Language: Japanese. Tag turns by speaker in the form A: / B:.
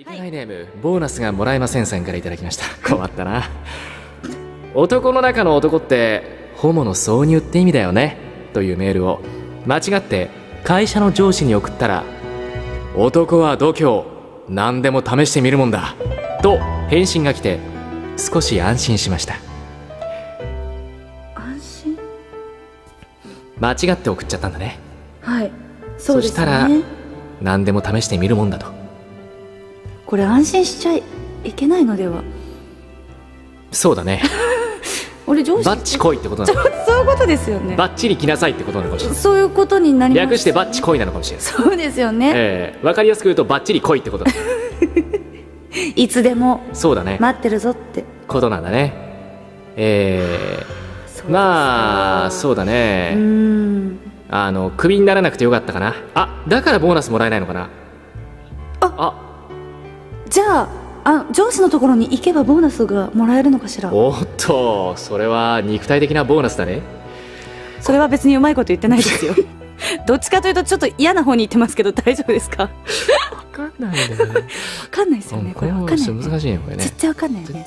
A: い。けないネーム、ボーナスがもらえませんさんからいただきました。困ったな。男の中の男ってホモの挿入って意味だよね。というメールを間違って会社の上司に送ったら男は度胸何でも試してみるもんだ。と返信が来て少し安心しました。
B: 安心？
A: 間違って送っちゃったんだね。
B: はい。そうです
A: したら
B: ね
A: 何でも試してみるもんだと
B: これ安心しちゃいけないのでは？
A: そうだね。
B: 俺上司
A: バッチ来いってことなの。
B: そういうことですよね。
A: バッチリ来なさいってことなのかもしれない。
B: そういうことになります。
A: 略してバッチ来いなのかもしれない。
B: そうですよね、
A: ええ。わかりやすく言うとバッチリ来いってこと。だ
B: いつでも
A: そうだね。
B: 待ってるぞって。
A: ことなんだね。え
B: そう
A: えまあそうだね。
B: ん。
A: あのクビにならなくてよかったかな。あだからボーナスもらえないのかな。あ
B: じゃああ上司のところに行けばボーナスがもらえるのかしら？
A: おっとそれは肉体的なボーナスだね。
B: それは別にうまいこと言ってないですよ。どっちかというとちょっと嫌な方に言ってますけど大丈夫ですか？
A: 分かんないね。
B: わかんないですよねこれ。わかんない、ね、
A: 難しいねこれね。
B: 絶対わかんないよね